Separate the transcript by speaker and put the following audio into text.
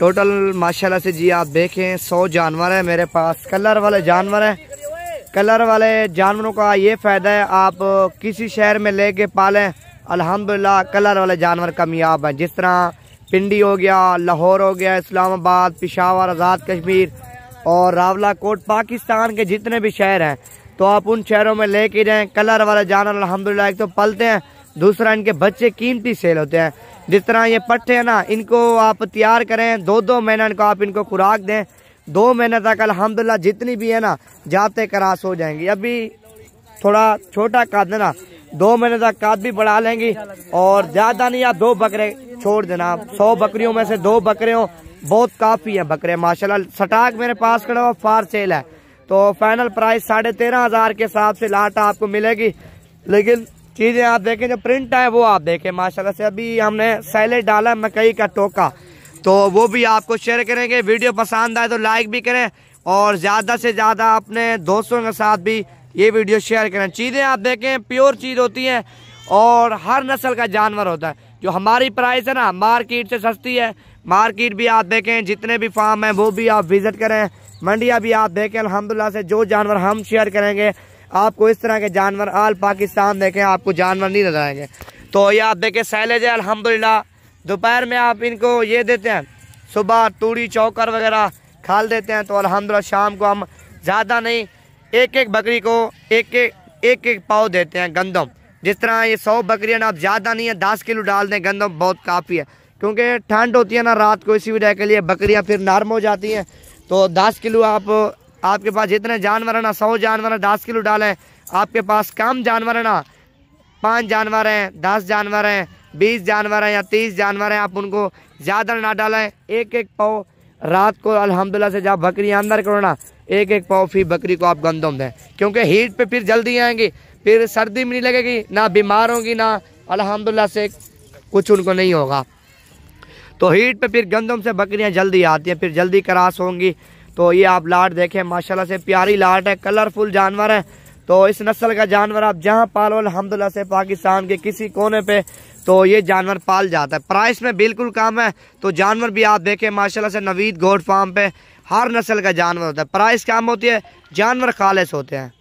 Speaker 1: Total माशाल्लाह से जी आप देखें, सौ जानवर है मेरे पास। कलर वाले जानवर हैं। कलर वाले जानवरों का ये फ़ायदा है, आप किसी शहर में लेके पालें, अल्हम्दुलिल्लाह कलर वाले जानवर कामयाब हैं। जिस तरह पिंडी हो गया, लाहौर हो गया, इस्लामाबाद, पिशावर, आज़ाद कश्मीर और रावला कोट पाकिस्तान के जितने भी शहर हैं तो आप उन शहरों में लेके जाएँ। कलर वाले जानवर अलहमदिल्ला एक तो पलते हैं दूसरा इनके बच्चे कीमती सेल होते हैं। जिस तरह ये पट्टे हैं ना, इनको आप तैयार करें दो दो महीने इनको आप इनको खुराक दें। दो महीने तक अलहमदिल्ला जितनी भी है ना, जाते करास हो जाएँगी। अभी थोड़ा छोटा काद है ना, दो महीने तक काद भी बढ़ा लेंगी। और ज़्यादा नहीं, आप दो बकरे छोड़ देना। सौ बकरियों में से दो बकरे हो, बहुत काफ़ी है बकरे, माशाल्लाह। सटाक मेरे पास खड़ा हुआ, फार सेल है। तो फाइनल प्राइस साढ़े तेरह हज़ार के हिसाब से लाट आपको मिलेगी। लेकिन चीज़ें आप देखें, जो प्रिंट है वो आप देखें। माशाल्लाह से अभी हमने सैलेड डाला, मकई का टोका। तो वो भी आपको शेयर करेंगे। वीडियो पसंद आए तो लाइक भी करें और ज़्यादा से ज़्यादा अपने दोस्तों के साथ भी ये वीडियो शेयर करें। चीज़ें आप देखें प्योर चीज़ होती हैं और हर नस्ल का जानवर होता है। जो हमारी प्राइस है ना मार्केट से सस्ती है। मार्केट भी आप देखें, जितने भी फार्म हैं वो भी आप विज़िट करें। मंडिया भी आप देखें, अल्हम्दुलिल्लाह से जो जानवर हम शेयर करेंगे आपको इस तरह के जानवर आल पाकिस्तान देखें, आपको जानवर नहीं नज़र आएँगे। तो ये आप देखें सैलेज है अलहमदिल्ला दोपहर में आप इनको ये देते हैं, सुबह तूड़ी, चौकर वगैरह खाल देते हैं तो अलहमदिल्ला शाम को हम ज़्यादा नहीं एक एक बकरी को एक एक एक एक पाव देते हैं गंदम। जिस तरह ये सौ बकरियाँ ना आप ज़्यादा नहीं है, दस किलो डाल दें, गंदम बहुत काफ़ी है। क्योंकि ठंड होती है ना, रात को इसी वजह के लिए बकरियाँ फिर नरम हो जाती हैं। तो दस किलो आप आपके पास जितने जानवर है ना, सौ जानवर है, दस किलो डालें। आपके पास कम जानवर है ना, पाँच जानवर हैं, दस जानवर हैं, बीस जानवर हैं या तीस जानवर हैं, आप उनको ज़्यादा ना डालें। एक एक पाव रात को, अल्हम्दुलिल्लाह से जब बकरी अंदर करो ना एक एक पाव फिर बकरी को आप गंदम दें। क्योंकि हीट पे फिर जल्दी आएँगी, फिर सर्दी में नहीं लगेगी, ना बीमार होंगी, ना अल्हम्दुलिल्लाह से कुछ उनको नहीं होगा। तो हीट पे फिर गंदम से बकरियाँ जल्दी आती हैं, फिर जल्दी क्रास होंगी। तो ये आप लाट देखें, माशाल्लाह से प्यारी लाट है कलरफुल जानवर है। तो इस नस्ल का जानवर आप जहाँ पालो अलहमदिल्ला से पाकिस्तान के किसी कोने पे तो ये जानवर पाल जाता है। प्राइस में बिल्कुल कम है तो जानवर भी आप देखें, माशाल्लाह से नवीद गोड फार्म पे हर नस्ल का जानवर होता है। प्राइस कम होती है, जानवर खालिश होते हैं।